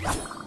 Yeah.